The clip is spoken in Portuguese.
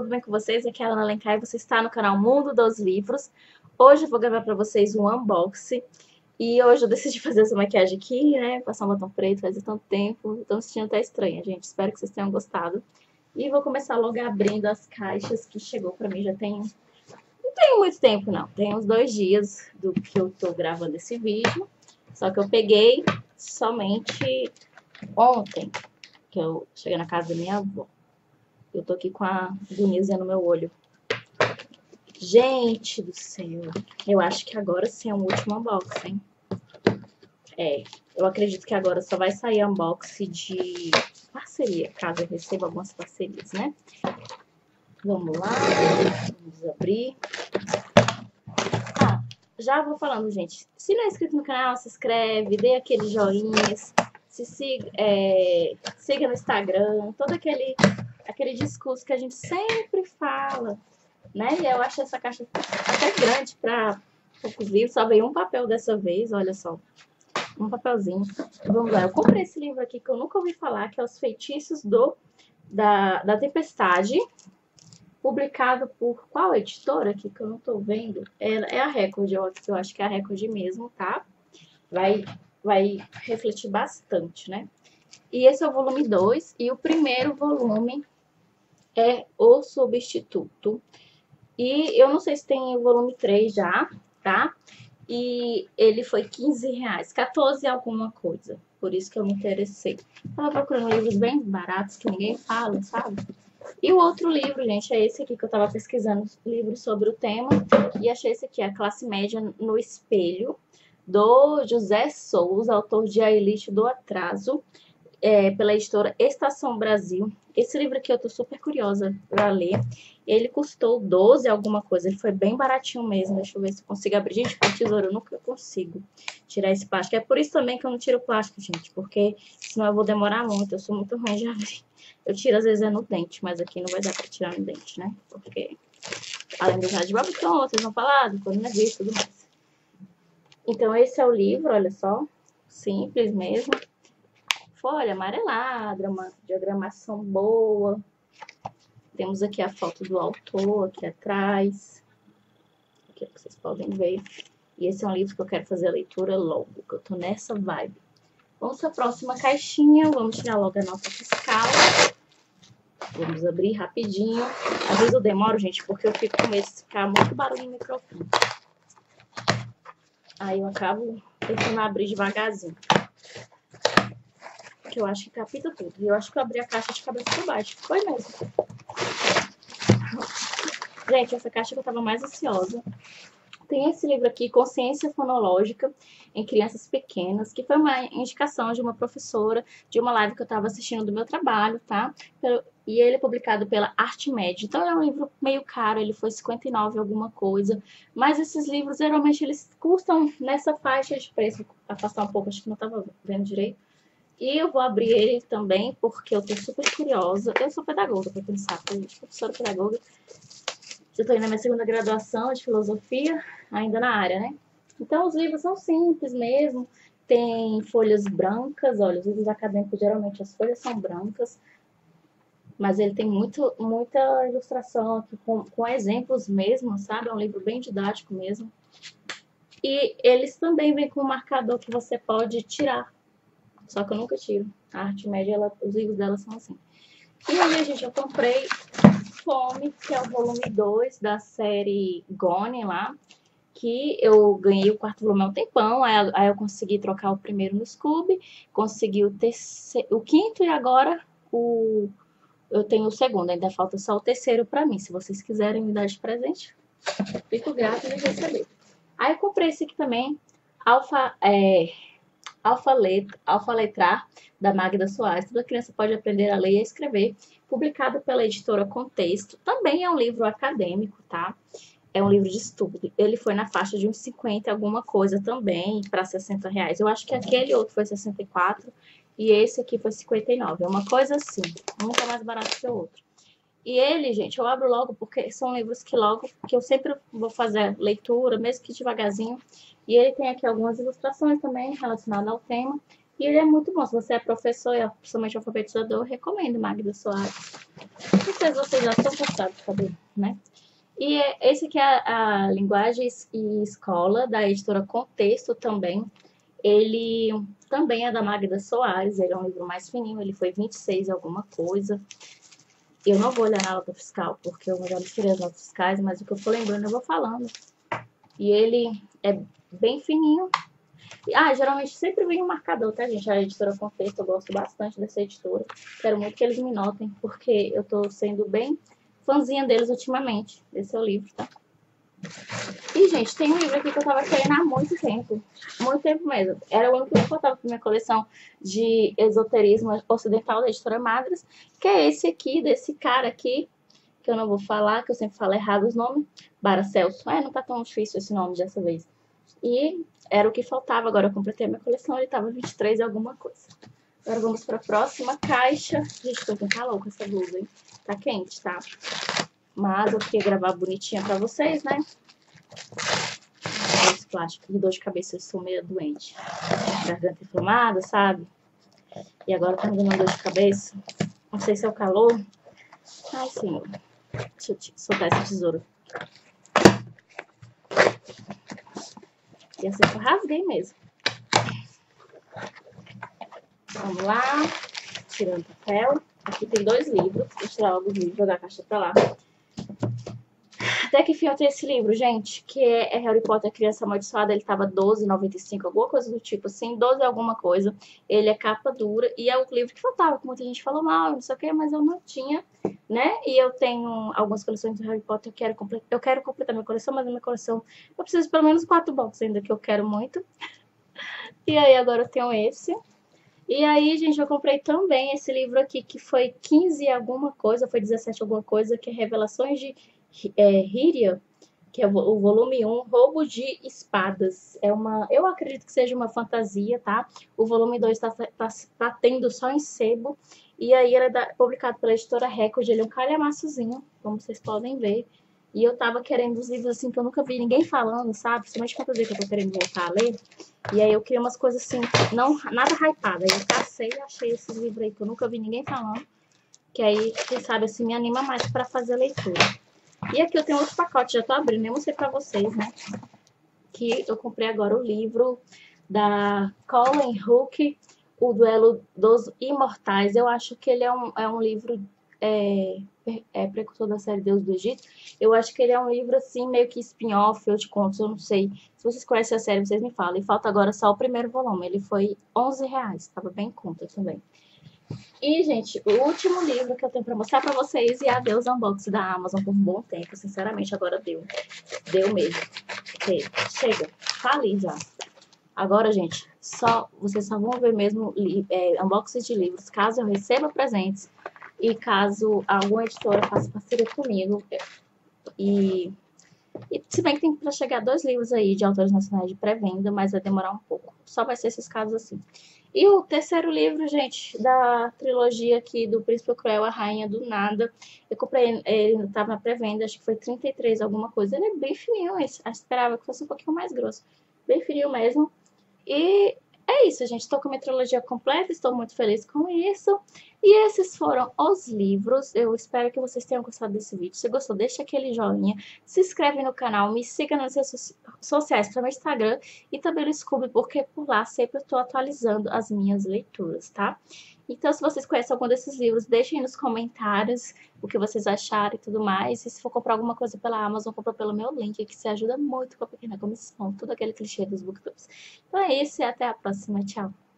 tudo bem com vocês? Aqui é a Ana Alencar e você está no canal Mundo dos Livros. Hoje eu vou gravar para vocês um unboxing. E hoje eu decidi fazer essa maquiagem aqui, né? Passar um batom preto, faz tanto tempo. Estou me sentindo até estranha, gente. Espero que vocês tenham gostado. E vou começar logo abrindo as caixas que chegou para mim. Já tem... Não tem muito tempo, não. Tem uns dois dias do que eu estou gravando esse vídeo. Só que eu peguei somente ontem, que eu cheguei na casa da minha avó. Eu tô aqui com a agonia no meu olho. Gente do céu. Eu acho que agora sim é o último unboxing. É, eu acredito que agora só vai sair unboxing de parceria, caso eu receba algumas parcerias, né? Vamos lá, vamos abrir. Ah, já vou falando, gente. Se não é inscrito no canal, se inscreve, dê aquele joinha, se siga, é, siga no Instagram, todo aquele aquele discurso que a gente sempre fala, né? E eu acho essa caixa até grande para poucos livros, só veio um papel dessa vez, olha só. Um papelzinho. Vamos lá, eu comprei esse livro aqui que eu nunca ouvi falar, que é Os Feitiços do, da, da Tempestade, publicado por qual editora aqui que eu não tô vendo? É, é a Record, eu, eu acho que é a Record mesmo, tá? Vai, vai refletir bastante, né? E esse é o volume 2, e o primeiro volume é O Substituto. E eu não sei se tem o volume 3 já, tá? E ele foi 15 reais, 14 alguma coisa. Por isso que eu me interessei. Tava procurando livros bem baratos que ninguém fala, sabe? E o outro livro, gente, é esse aqui que eu tava pesquisando livros sobre o tema. E achei esse aqui, A Classe Média no Espelho, do José Souza, autor de A Elite do Atraso é, pela editora Estação Brasil. Esse livro aqui eu tô super curiosa para ler. Ele custou 12 alguma coisa, ele foi bem baratinho mesmo. Deixa eu ver se eu consigo abrir. Gente, com tesouro eu nunca consigo tirar esse plástico. É por isso também que eu não tiro plástico, gente, porque senão eu vou demorar muito. Eu sou muito ruim de abrir. Eu tiro às vezes é no dente, mas aqui não vai dar para tirar no dente, né? Porque além do de babuton, vocês vão falar do coronavírus e tudo mais. Então esse é o livro, olha só. Simples mesmo folha amarelada, uma diagramação boa. Temos aqui a foto do autor aqui atrás. É que vocês podem ver. E esse é um livro que eu quero fazer a leitura logo, que eu tô nessa vibe. Vamos para a próxima caixinha, vamos tirar logo a nota fiscal. Vamos abrir rapidinho. Às vezes eu demoro, gente, porque eu fico com medo de ficar muito barulho no microfone. Aí eu acabo tentando abrir devagarzinho que eu acho que capita tudo. Eu acho que eu abri a caixa de cabeça para baixo. Foi mesmo. Gente, essa caixa que eu tava mais ansiosa. Tem esse livro aqui, Consciência Fonológica em Crianças Pequenas, que foi uma indicação de uma professora de uma live que eu estava assistindo do meu trabalho, tá? E ele é publicado pela Arte Média. Então é um livro meio caro, ele foi 59 alguma coisa. Mas esses livros, geralmente, eles custam nessa faixa de preço. Vou afastar um pouco, acho que não estava vendo direito. E eu vou abrir ele também porque eu tô super curiosa. Eu sou pedagoga, pra pensar, sou professora pedagoga. Eu tô indo na minha segunda graduação de filosofia, ainda na área, né? Então, os livros são simples mesmo. Tem folhas brancas, olha, os livros acadêmicos, geralmente as folhas são brancas. Mas ele tem muito, muita ilustração aqui, com, com exemplos mesmo, sabe? É um livro bem didático mesmo. E eles também vêm com um marcador que você pode tirar só que eu nunca tiro. A arte média, ela, os livros dela são assim. E aí, gente, eu comprei Fome, que é o volume 2 da série Gone lá. Que eu ganhei o quarto volume há um tempão. Aí, aí eu consegui trocar o primeiro no Scooby. Consegui o, terceiro, o quinto e agora o eu tenho o segundo, ainda falta só o terceiro para mim. Se vocês quiserem me dar de presente, fico grata de receber. Aí eu comprei esse aqui também, Alfa, é, Alfa, Letra, Alfa Letrar, da Magda Soares. Toda criança pode aprender a ler e a escrever. Publicado pela editora Contexto. Também é um livro acadêmico, tá? É um livro de estudo. Ele foi na faixa de uns 50 alguma coisa também, para 60 reais. Eu acho que aquele outro foi 64 e esse aqui foi 59. É uma coisa assim, tá mais barato que o outro. E ele, gente, eu abro logo porque são livros que logo, que eu sempre vou fazer leitura, mesmo que devagarzinho. E ele tem aqui algumas ilustrações também relacionadas ao tema. E ele é muito bom. Se você é professor e principalmente alfabetizador, recomendo Magda Soares. Não sei se vocês já estão cansados de saber, né? E é, esse aqui é a, a Linguagem e Escola, da editora Contexto também. Ele também é da Magda Soares, ele é um livro mais fininho, ele foi 26 alguma coisa. Eu não vou olhar na nota fiscal, porque eu já misturei as notas fiscais, mas o que eu for lembrando eu vou falando. E ele é bem fininho. Ah, geralmente sempre vem um marcador, tá, gente? A editora Contexto, eu gosto bastante dessa editora. Quero muito que eles me notem, porque eu tô sendo bem fãzinha deles ultimamente. Esse é o livro, tá? E, gente, tem um livro aqui que eu tava querendo há muito tempo. Muito tempo mesmo. Era o único que eu faltava pra minha coleção de esoterismo ocidental da editora Madras. Que é esse aqui, desse cara aqui. Que eu não vou falar, que eu sempre falo errado os nomes. Baracelso. É, não tá tão difícil esse nome dessa vez. E era o que faltava. Agora eu completei a minha coleção. Ele tava 23 e alguma coisa. Agora vamos pra próxima caixa. Gente, tô com calor com essa blusa, hein? Tá quente, tá? Mas eu queria gravar bonitinha pra vocês, né? Esse plástico de dor de cabeça, eu sou meio doente. Garganta inflamada, sabe? E agora tá me dando dor de cabeça. Não sei se é o calor. Ai, senhor. Deixa eu soltar essa tesoura. E assim eu rasguei mesmo. Vamos lá. Tirando o papel. Aqui tem dois livros. Vou tirar os livros, jogar a caixa pra lá. Até que enfim eu tenho esse livro, gente, que é Harry Potter Criança Amaldiçoada. Ele tava R$12,95, alguma coisa do tipo assim, 12 alguma coisa. Ele é capa dura e é o livro que faltava, que muita gente falou mal, não sei o que, mas eu não tinha, né? E eu tenho algumas coleções do Harry Potter, eu quero, completar, eu quero completar minha coleção, mas minha coleção, eu preciso de pelo menos quatro boxes ainda, que eu quero muito. E aí agora eu tenho esse. E aí, gente, eu comprei também esse livro aqui, que foi 15 alguma coisa, foi 17 alguma coisa, que é Revelações de é, que é o volume 1, Roubo de Espadas. É uma, eu acredito que seja uma fantasia, tá? O volume 2 está tá, tá tendo só em sebo. E aí ele é da, publicado pela editora Record, ele é um calhamaçozinho, como vocês podem ver. E eu tava querendo os livros assim que eu nunca vi ninguém falando, sabe? Principalmente fantasia que eu tô querendo voltar a ler. E aí eu queria umas coisas assim, não, nada hypada. Eu cacei e achei esses livros aí que eu nunca vi ninguém falando. Que aí, quem sabe, assim, me anima mais para fazer a leitura. E aqui eu tenho outro pacote, já tô abrindo, nem mostrei pra vocês, né? Que eu comprei agora o livro da Colin Hook, O Duelo dos Imortais. Eu acho que ele é um, é um livro é, é, precursor da série Deus do Egito. Eu acho que ele é um livro, assim, meio que spin-off ou de contos, eu não sei. Se vocês conhecem a série, vocês me falam. E falta agora só o primeiro volume. Ele foi 11 reais, tava bem em conta também. E, gente, o último livro que eu tenho pra mostrar pra vocês é Adeus Unboxing da Amazon por um bom tempo. Sinceramente, agora deu. Deu mesmo. Chega, fali já. Agora, gente, só vocês só vão ver mesmo é, de livros caso eu receba presentes e caso alguma editora faça parceria comigo. E, e se bem que tem para chegar dois livros aí de autores nacionais de pré-venda, mas vai demorar um pouco. Só vai ser esses casos assim. E o terceiro livro, gente, da trilogia aqui do Príncipe Cruel, A Rainha do Nada. Eu comprei, ele estava na pré-venda, acho que foi 33 alguma coisa. Ele é bem fininho, eu esperava que fosse um pouquinho mais grosso. Bem fininho mesmo. E é isso, gente. Estou com a minha trilogia completa, estou muito feliz com isso. E esses foram os livros. Eu espero que vocês tenham gostado desse vídeo. Se gostou, deixa aquele joinha, se inscreve no canal, me siga nas redes sociais, para o Instagram e também no Scooby, porque por lá sempre eu estou atualizando as minhas leituras, tá? Então, se vocês conhecem algum desses livros, deixem nos comentários o que vocês acharam e tudo mais. E se for comprar alguma coisa pela Amazon, compra pelo meu link, que se ajuda muito com a pequena comissão. Tudo aquele clichê dos booktubers. Então é isso e até a próxima. Tchau!